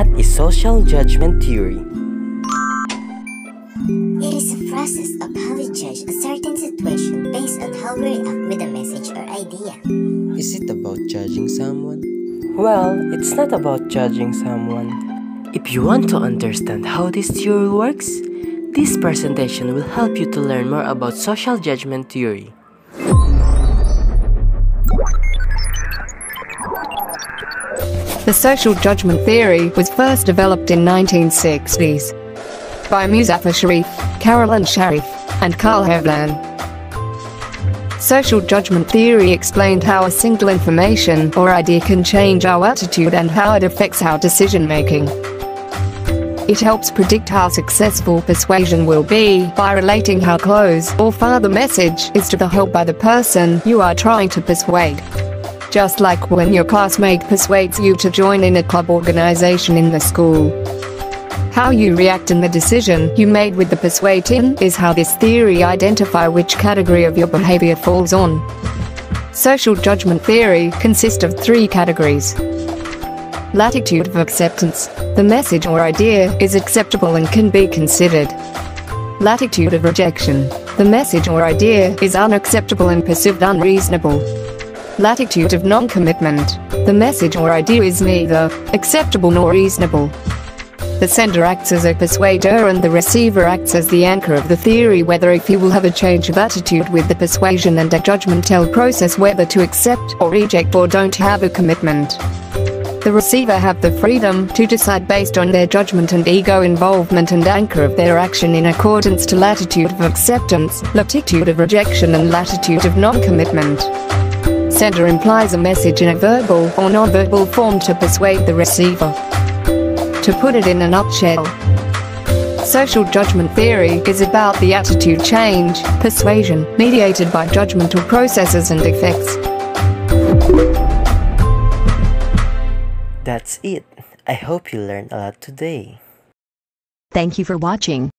What is social judgment theory? It is a process of how we judge a certain situation based on how we react with a message or idea. Is it about judging someone? Well, it's not about judging someone. If you want to understand how this theory works, this presentation will help you to learn more about social judgment theory. The social judgment theory was first developed in 1960s by Muzafer Sherif, Carolyn Sherif, and Carl Hovland. Social judgment theory explained how a single information or idea can change our attitude and how it affects our decision making. It helps predict how successful persuasion will be by relating how close or far the message is to the hope by the person you are trying to persuade. Just like when your classmate persuades you to join in a club organization in the school. How you react in the decision you made with the persuading is how this theory identify which category of your behavior falls on. Social judgment theory consists of three categories. Latitude of acceptance. The message or idea is acceptable and can be considered. Latitude of rejection. The message or idea is unacceptable and perceived unreasonable. Latitude of non-commitment. The message or idea is neither acceptable nor reasonable. The sender acts as a persuader and the receiver acts as the anchor of the theory whether if you will have a change of attitude with the persuasion and a judgmental process whether to accept or reject or don't have a commitment. The receiver have the freedom to decide based on their judgment and ego involvement and anchor of their action in accordance to latitude of acceptance, latitude of rejection and latitude of non-commitment. Sender implies a message in a verbal or non-verbal form to persuade the receiver. To put it in a nutshell, social judgment theory is about the attitude change, persuasion, mediated by judgmental processes and effects. That's it. I hope you learned a lot today. Thank you for watching.